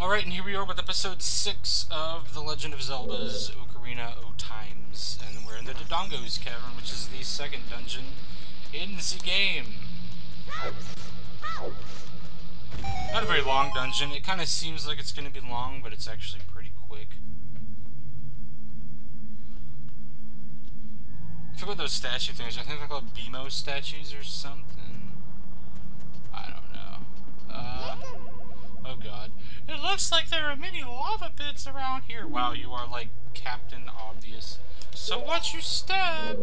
Alright, and here we are with episode 6 of The Legend of Zelda's Ocarina of Times. And we're in the Dodongo's Cavern, which is the second dungeon in the game. Not a very long dungeon. It kind of seems like it's going to be long, but it's actually pretty quick. I forget those statue things I think they're called BMO statues or something. I don't know. Uh, oh god. It looks like there are many lava pits around here. Wow, you are like Captain Obvious. So watch your step.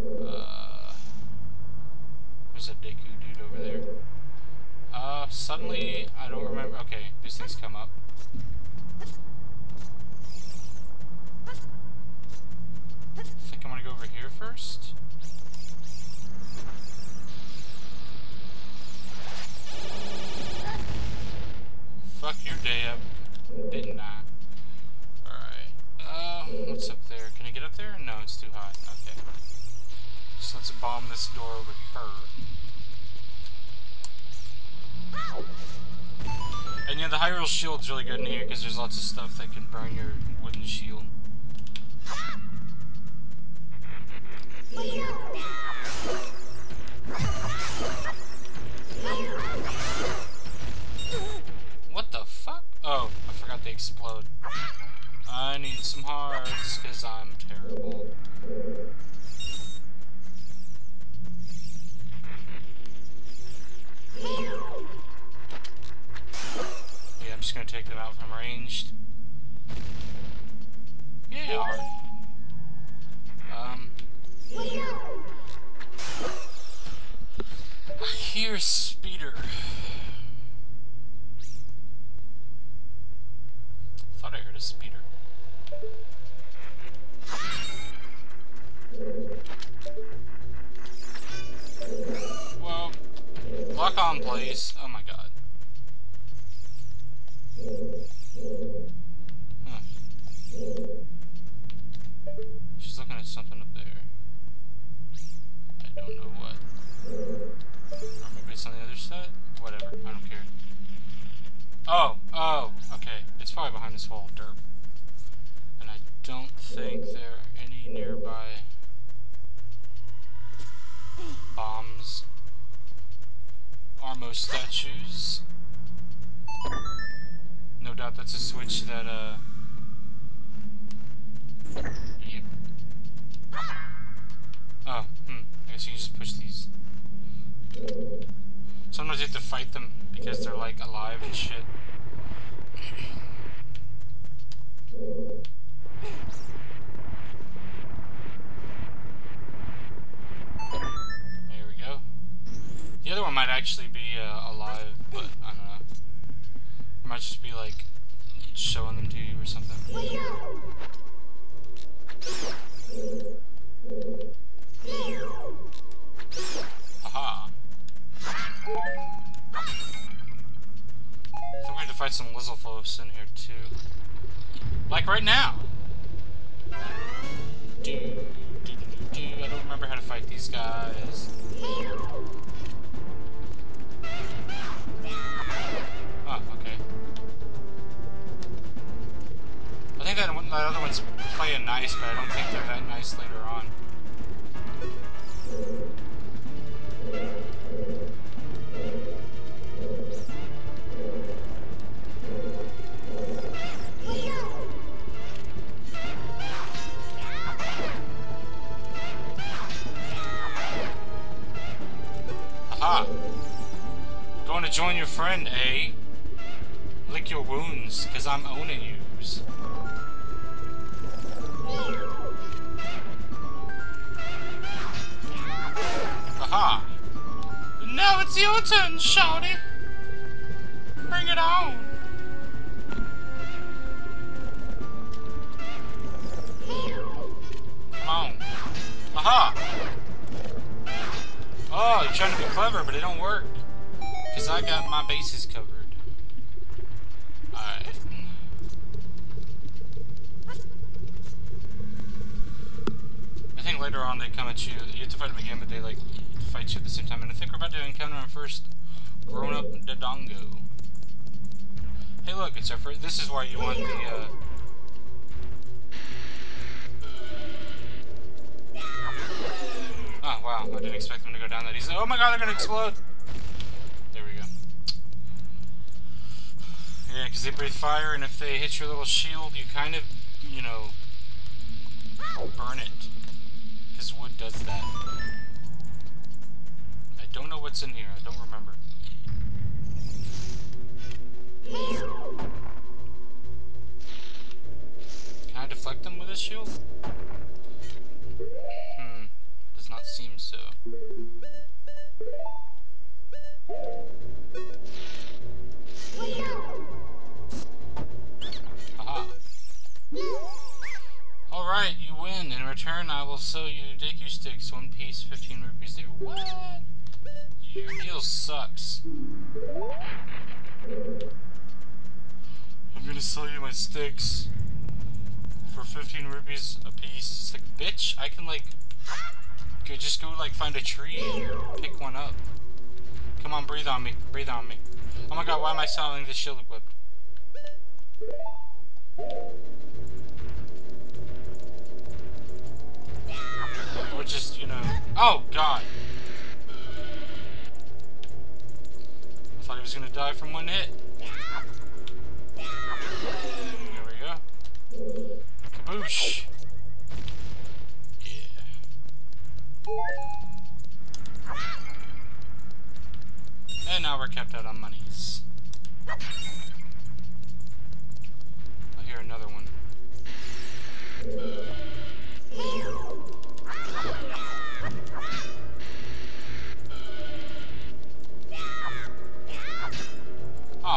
Uh, there's a Deku dude over there. Uh, suddenly, I don't remember. Okay, these things come up. I think I'm gonna go over here first. Fuck your day up, didn't I? Alright. Uh, what's up there? Can I get up there? No, it's too high. Okay. So let's bomb this door over here. And yeah, the Hyrule Shield's really good in here because there's lots of stuff that can burn your wooden shield. Oh, I forgot they explode. I need some hearts because I'm terrible. Yeah, I'm just gonna take them out from ranged. Yeah, alright. Um. I hear speeder. Speeder. Well, lock on, please. Oh my god. Huh. She's looking at something up there. I don't know what. Or maybe it's on the other side? Whatever, I don't care. Oh, oh. It's probably behind this wall of dirt. And I don't think there are any nearby bombs. Armo statues. No doubt that's a switch that, uh... Yep. Oh, hmm. I guess you can just push these. Sometimes you have to fight them because they're, like, alive and shit. Actually be uh, alive, but I don't know. It might just be like showing them to you or something. Aha. I think we have to fight some Lizalfos in here too. Like right now. Do, do, do, do. I don't remember how to fight these guys. That, other one's playing nice, but I don't think they're that nice later on. Aha! Going to join your friend, eh? Lick your wounds, cause I'm owning yous. It's your turn, shawty! Bring it on! Come on. Aha! Oh, you're trying to be clever, but it don't work. Because I got my bases covered. Alright. I think later on they come at you. You have to fight them again, but they like fight you at the same time. And I think we're about to encounter our first grown-up Dodongo. Hey, look, it's our first. This is why you want the. Uh... Oh wow! I didn't expect them to go down that easy. Oh my God! They're gonna explode. There we go. Yeah, because they breathe fire, and if they hit your little shield, you kind of, you know, burn it. Because wood does that. Don't know what's in here. I don't remember. Can I deflect them with this shield? Hmm. Does not seem so. Aha. Alright, you win. In return, I will sell you Deku sticks. One piece, 15 rupees there. What? Your deal sucks. I'm gonna sell you my sticks for 15 rupees a piece. It's like, bitch, I can like, go, just go like find a tree and pick one up. Come on, breathe on me. Breathe on me. Oh my god, why am I selling this shield equipped? Or just, you know... Oh, God! Thought he was gonna die from one hit. There we go. Kaboosh! Yeah. And now we're kept out on monies. I hear another one. Oh,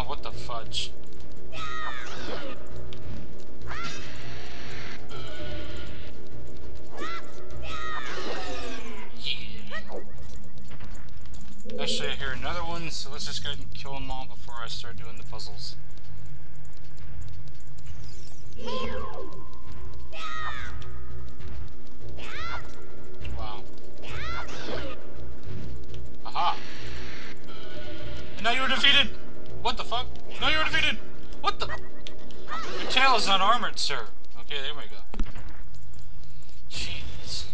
what the fudge? Yeah. Actually, I hear another one, so let's just go ahead and kill them all before I start doing the puzzles. Sir. Okay, there we go. Jeez.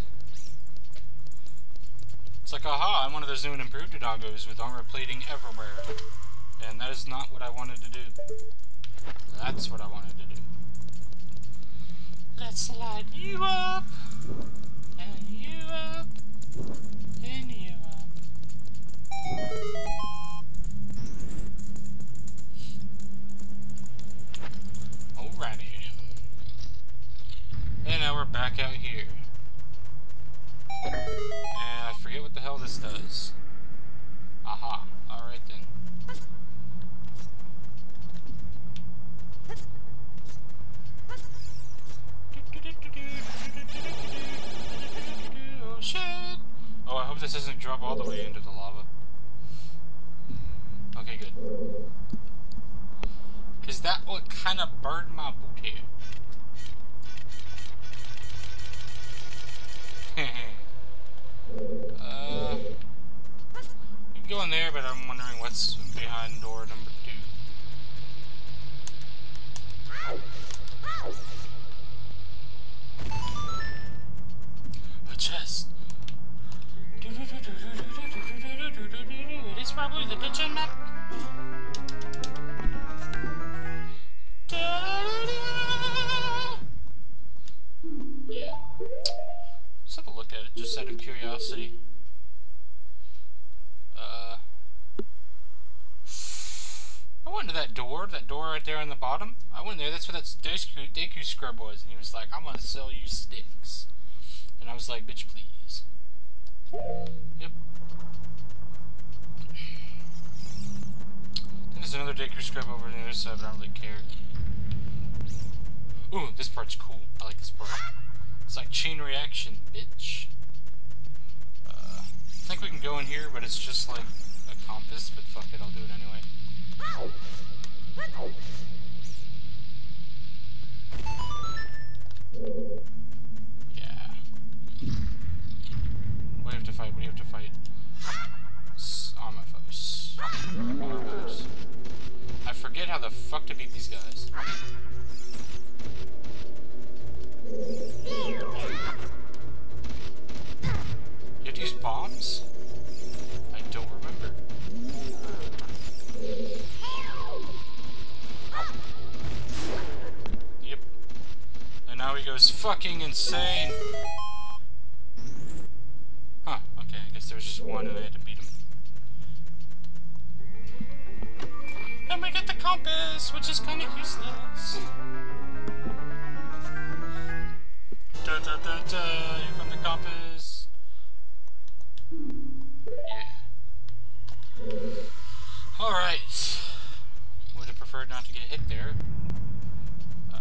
It's like, aha, I'm one of those new and improved doggos with armor plating everywhere. And that is not what I wanted to do. That's what I wanted to do. Let's light you up, back out here. And I forget what the hell this does. Aha. Alright then. Oh shit! Oh, I hope this doesn't drop all the way into the lava. Hmm. Okay, good. Cause that would kind of burn my booty. Uh, you go in there, but I'm wondering what's behind door number two. A chest. It is probably the dungeon map. It, just out of curiosity. Uh, I went to that door, that door right there on the bottom. I went there, that's where that Deku, Deku scrub was, and he was like, I'm gonna sell you sticks. And I was like, bitch, please. Yep. There's another Deku scrub over on the other side, but I don't really care. Ooh, this part's cool. I like this part. It's like chain reaction, bitch. Uh, I think we can go in here, but it's just like a compass, but fuck it, I'll do it anyway. Yeah. What do you have to fight? What do you have to fight? S Armaphos. Armaphos. I forget how the fuck to beat these guys. You have to bombs? I don't remember. Yep. And now he goes fucking insane. Huh, okay, I guess there was just one and I had to beat him. And we get the compass, which is kind of useless. Da da da found the compass. Yeah. Alright. Would have preferred not to get hit there. Uh,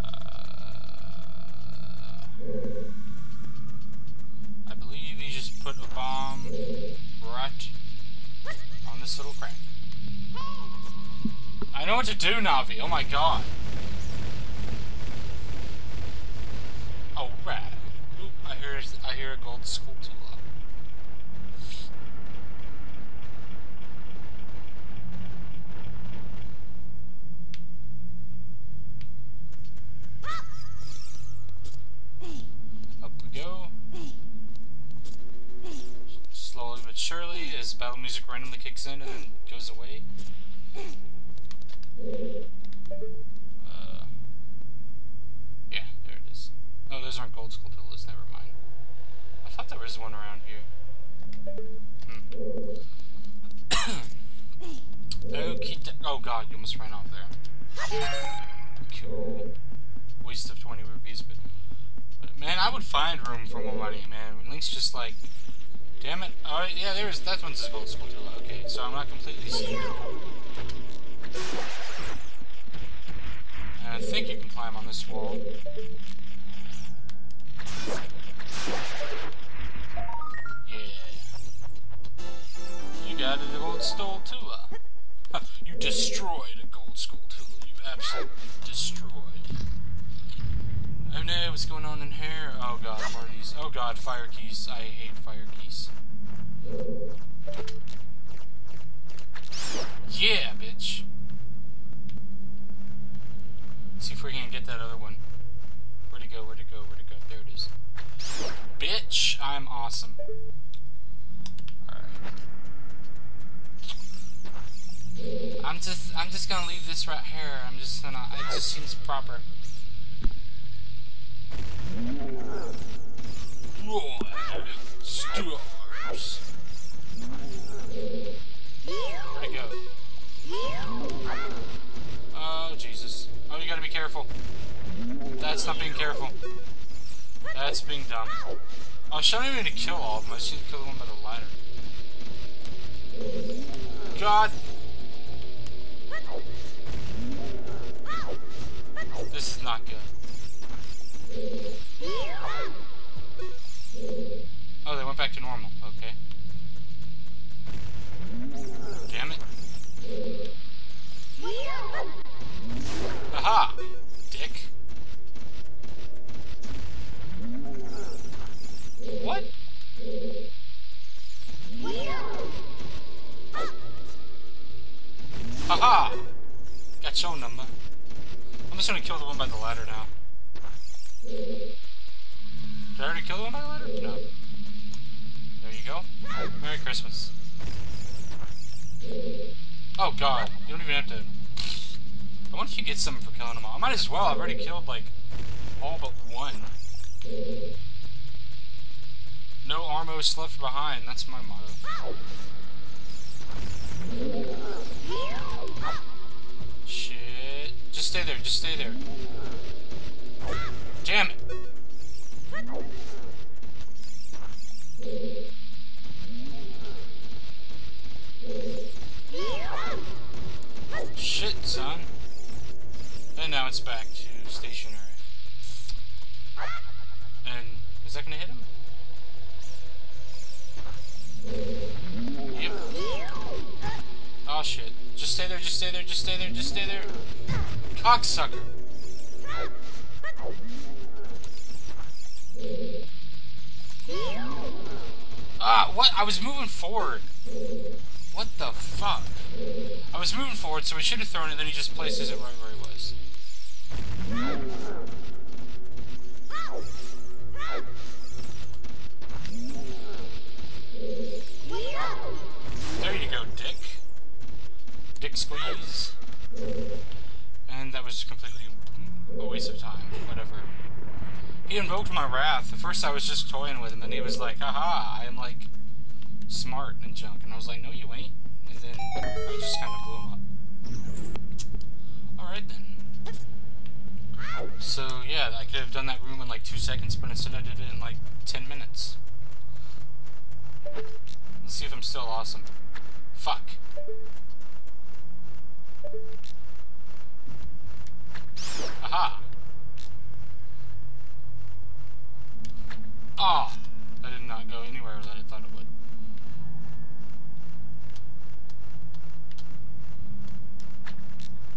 I believe he just put a bomb right on this little crack. I know what to do, Navi. Oh my god. Oh, rad. Hear, I hear a gold tula. Up we go. Slowly but surely, as battle music randomly kicks in and then goes away. Uh, yeah, there it is. Oh, those aren't gold Skulltulas, never mind. I thought there was one around here. Hmm. okay, oh god, you almost ran off there. Cool. Waste of 20 rupees, but, but man, I would find room for more money, man. Link's just like, damn it. Alright, yeah, there's, that one's a gold Skulltula. Okay, so I'm not completely stupid. And I think you can climb on this wall. Yeah. You got a gold Skulltula. you destroyed a gold Skulltula. You absolutely destroyed. Oh no, what's going on in here? Oh god, more. Oh god, fire Keese. I hate fire Keese. Yeah, bitch. see if we can get that other one. Where'd it go? Where'd it go? Where'd it go? There it is. Bitch, I'm awesome. Alright. I'm just I'm just gonna leave this right here. I'm just gonna it just seems proper. Stars. Where'd go? Oh Jesus. Oh you gotta be careful. That's not being careful. That's being dumb. Oh, should I need to kill all of them. I just need to kill the one by the ladder. God! This is not good. Oh, they went back to normal. Gonna kill the one by the ladder now. Did I already kill the one by the ladder? No. There you go. Merry Christmas. Oh god, you don't even have to... I wonder if you get something for killing them all. I might as well, I've already killed, like, all but one. No armos left behind, that's my motto. Stay there, Cocksucker. Ah, what? I was moving forward. What the fuck? I was moving forward, so I should have thrown it, then he just places it right where he was. There you go, Dick. Dick squeeze. And that was just completely a waste of time. Whatever. He invoked my wrath. At first I was just toying with him, and he was like, haha, I am like smart and junk. And I was like, no you ain't. And then I just kind of blew him up. Alright then. So yeah, I could have done that room in like two seconds, but instead I did it in like ten minutes. Let's see if I'm still awesome. Fuck. Aha! Ah! Oh, that did not go anywhere that I thought it would.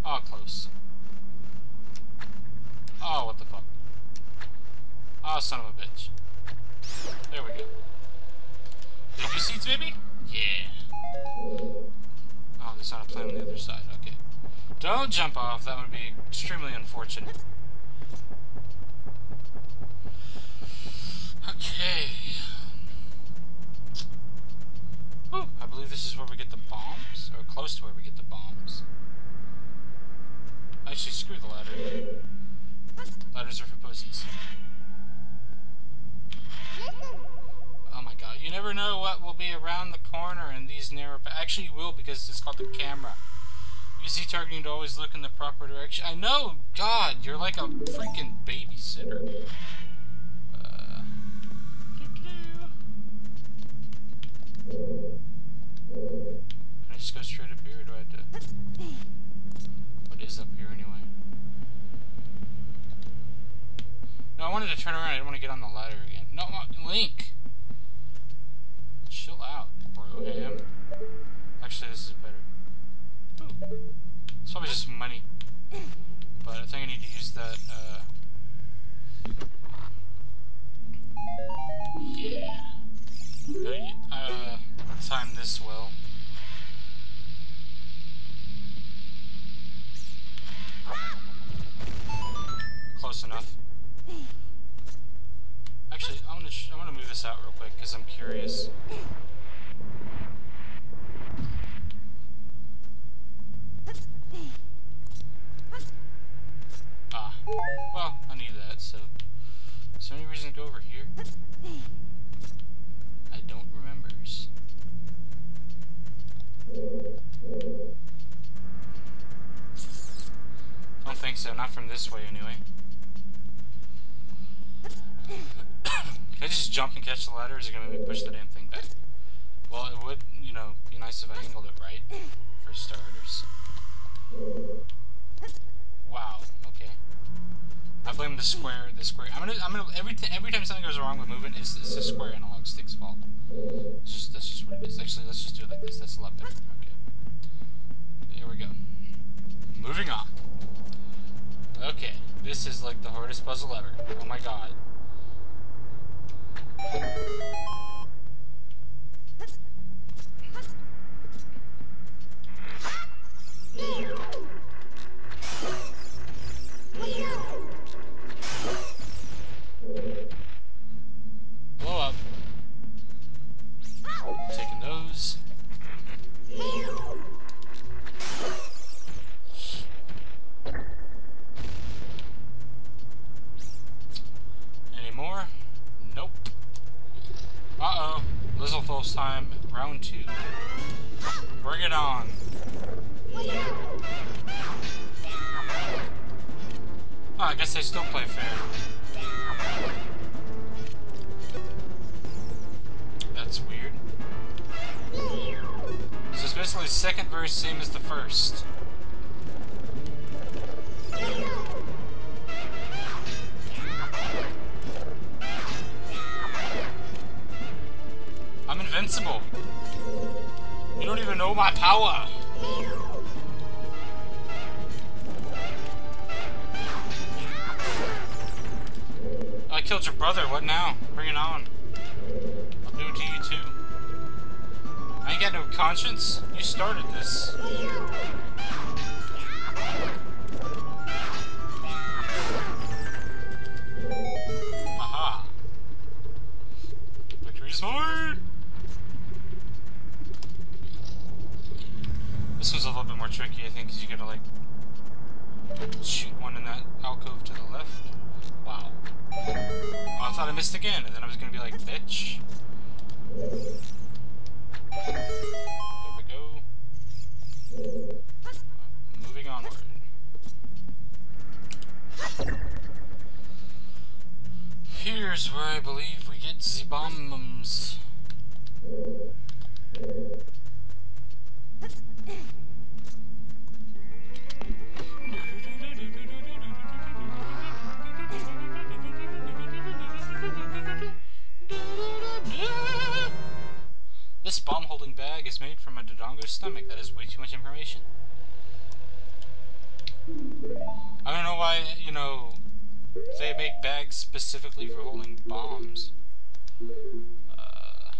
Oh, close. Oh, what the fuck. Oh, son of a bitch. There we go. Did Baby seats, baby? Yeah. Oh, there's not a plane on the other side. Okay. Don't jump off. That would be extremely unfortunate. Okay. Ooh, I believe this is where we get the bombs, or close to where we get the bombs. Actually, screw the ladder. Ladders are for pussies. Oh my god, you never know what will be around the corner in these narrow... Actually, you will, because it's called the camera. Use Z targeting to always look in the proper direction. I know! God, you're like a freaking babysitter. Uh, Can I just go straight up here, or do I have to... What is up here, anyway? No, I wanted to turn around. I didn't want to get on the ladder again. No, Link! Chill out, bro ham. Actually, this is better. It's probably just money. But I think I need to use that, uh... Yeah. Uh, time this well. I blame the square, the square. I'm gonna, I'm gonna, every, every time something goes wrong with movement, it's, it's the square analog stick's fault. It's just, that's just what it is. Actually, let's just do it like this. That's a lot better. Okay. Here we go. Moving on. Okay, this is like the hardest puzzle ever. Oh my god. Blow Time. Round two. Bring it on. Oh, I guess they still play fair. That's weird. So it's basically second verse same as the first. Invincible. You don't even know my power. I killed your brother. What now? Bring it on. I'll do it to you too. I ain't got no conscience? You started this. Haha. Victory's mine! One's a little bit more tricky, I think, because you gotta, like, shoot one in that alcove to the left. Wow. Oh, I thought I missed again, and then I was gonna be like, bitch. There we go. moving onward. Here's where I believe we get the bombs. Bag is made from a Dodongo's stomach. That is way too much information. I don't know why, you know, they make bags specifically for holding bombs. Uh,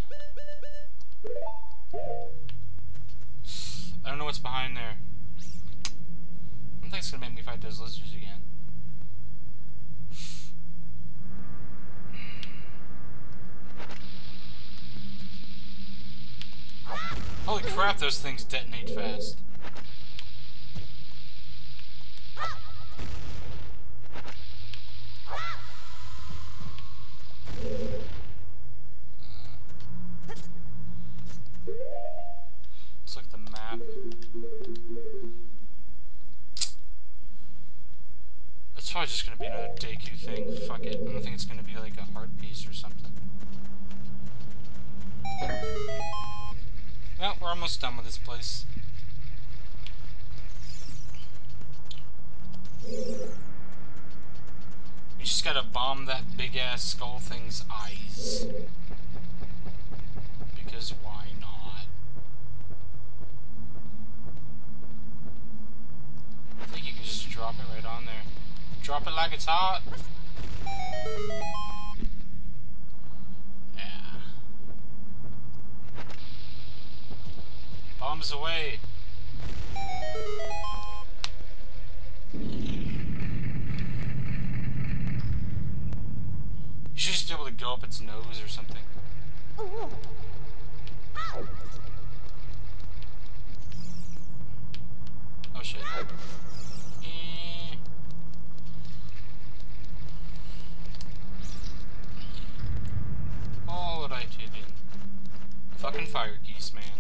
I don't know what's behind there. I think it's gonna make me fight those lizards again. Holy crap, those things detonate fast. Uh, let's look at the map. Probably just gonna be another thing. Fuck it. I don't think it's gonna be like a heart piece or something. Well, we're almost done with this place. We just gotta bomb that big ass skull thing's eyes. Because why not? I think you can just drop it right on there. Drop it like it's hot. Yeah. Away. You should just be able to go up its nose or something. Oh shit. Eh. All right, then. Fucking fire Keese, man.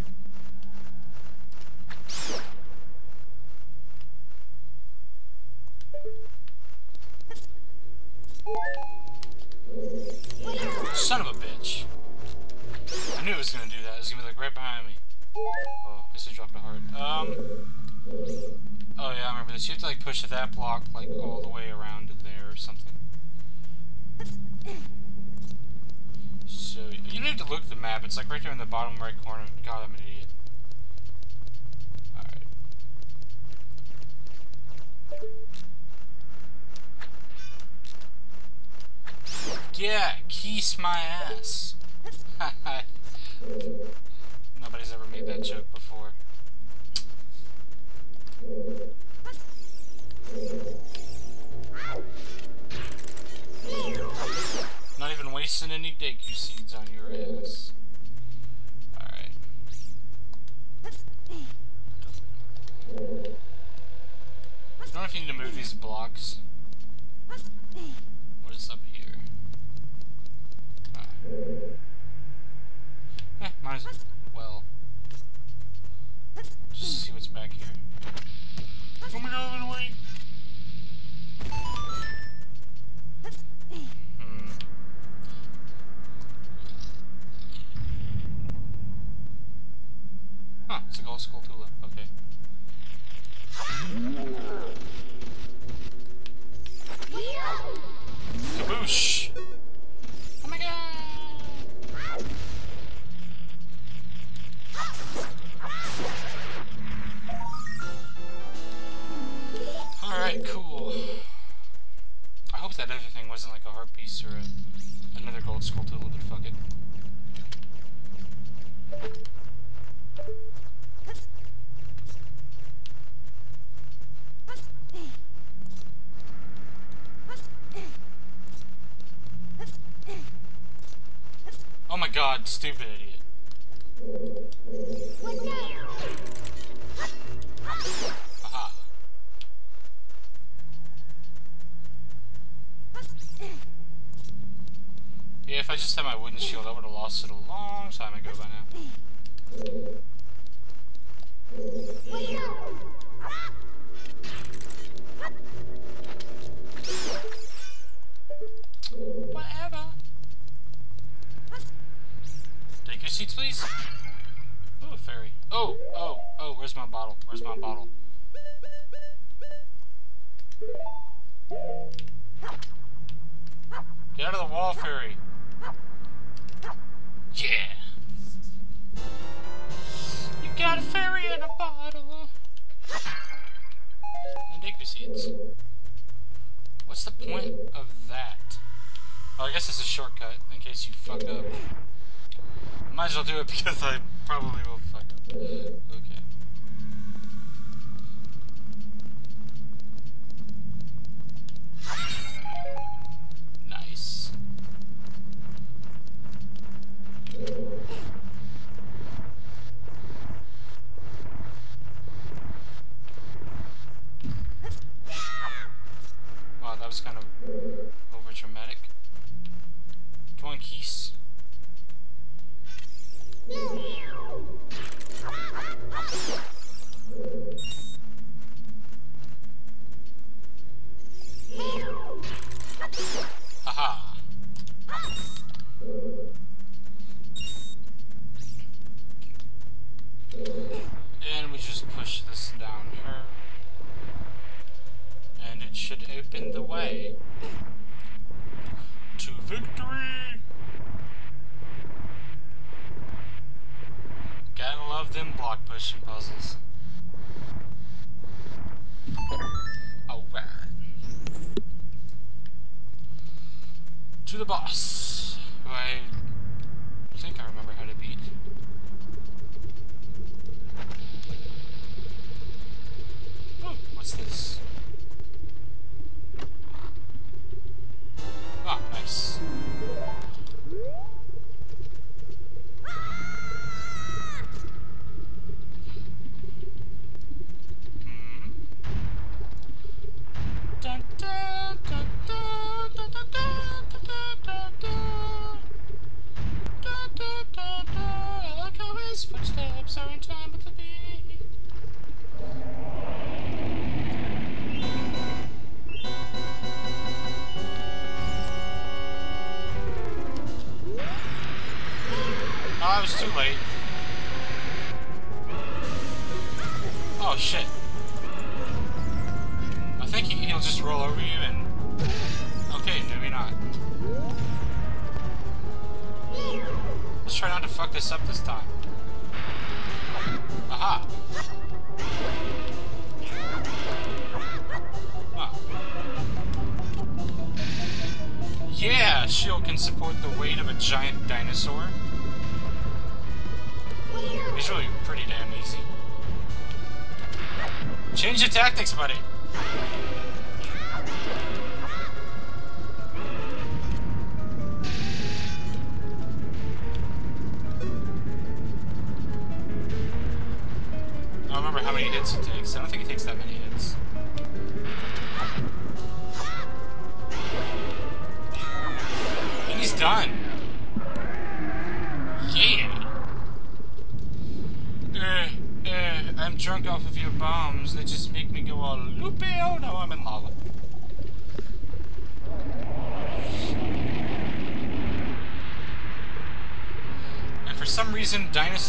To look at the map. It's like right there in the bottom right corner. God, I'm an idiot. Alright. Yeah, kiss my ass. Nobody's ever made that joke before. Wasting any Deku seeds on your ass. Alright. I don't know if you need to move these blocks. What is up here? Ah. Eh, might as well. Just see what's back here. Wait! It's a gold Skulltula. Okay. Kaboosh! Oh my god! Alright, cool. I hope that other thing wasn't like a heart piece or a, another gold skull tool, but fuck it. Stupid idiot. Aha. Yeah, if I just had my wooden shield, I would have lost it a long time ago by now. Oh, oh, oh, where's my bottle? Where's my bottle? Get out of the wall, fairy. Yeah. You got a fairy in a bottle. And take. What's the point of that? I guess it's a shortcut in case you fuck up. Might as well do it because I probably will fuck up. Okay. Nice. Wow, that was kind of Yeah, shield can support the weight of a giant dinosaur. He's really pretty damn easy. Change your tactics, buddy.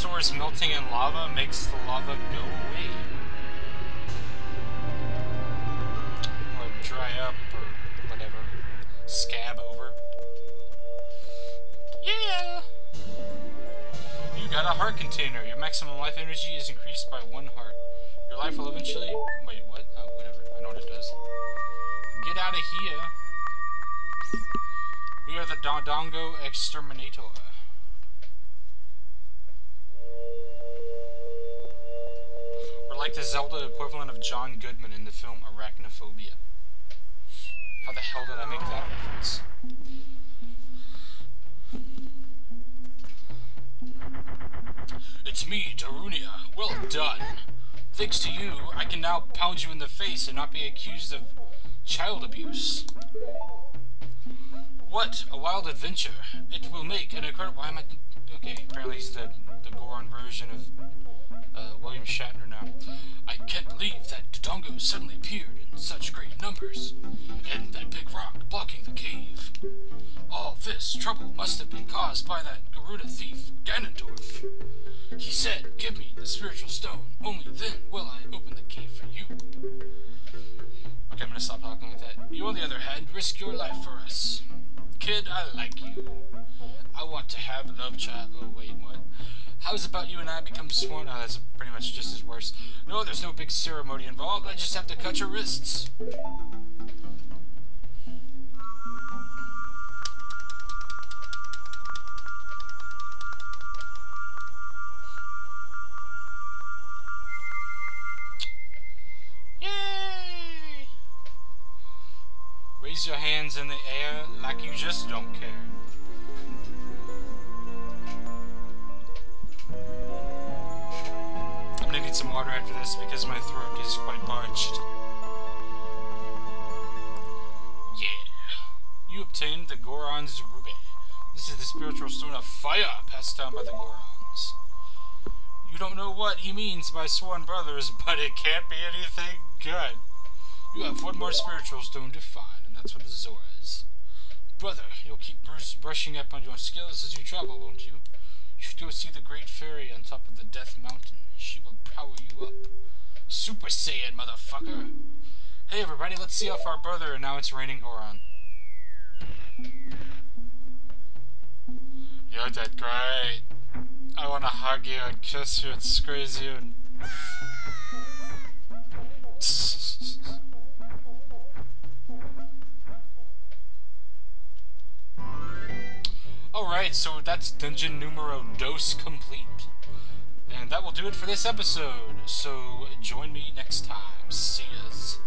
Dinosaurs melting in lava makes the lava go away. Or dry up, or whatever. Scab over. Yeah! You got a heart container. Your maximum life energy is increased by one heart. Your life will eventually... Wait, what? Oh, whatever. I know what it does. Get out of here. We are the Dodongo Exterminator. Like the Zelda equivalent of John Goodman in the film Arachnophobia. How the hell did I make that reference? It's me, Darunia. Well done. Thanks to you, I can now pound you in the face and not be accused of child abuse. What a wild adventure. It will make an incredible... Why am I... Okay, apparently he's the, the Goron version of uh, William Shatner now. I can't believe that Dodongo suddenly appeared in such great numbers, and that big rock blocking the cave. All this trouble must have been caused by that Gerudo thief, Ganondorf. He said, give me the spiritual stone, only then will I open the cave for you. Okay, I'm gonna stop talking like that. You, on the other hand, risk your life for us. Kid, I like you. I want to have a love child. Oh, wait, what? How's about you and I become sworn? Oh, that's pretty much just as worse. No, there's no big ceremony involved. I just have to cut your wrists. Yay! Raise your hands in the air like you just don't care. Need some water after this because my throat is quite parched. Yeah. You obtained the Goron's Ruby. This is the spiritual stone of fire passed down by the Gorons. You don't know what he means by sworn brothers, but it can't be anything good. You have one more spiritual stone to find, and that's for the Zoras. Brother, you'll keep brushing up on your skills as you travel, won't you? Should go see the Great Fairy on top of the Death Mountain. She will power you up. Super Saiyan, motherfucker! Hey everybody, let's see off our brother, and now it's raining Goron. You're dead great. I wanna hug you and kiss you and squeeze you and... Alright, so that's dungeon numero dos complete. And that will do it for this episode, so join me next time. See yas.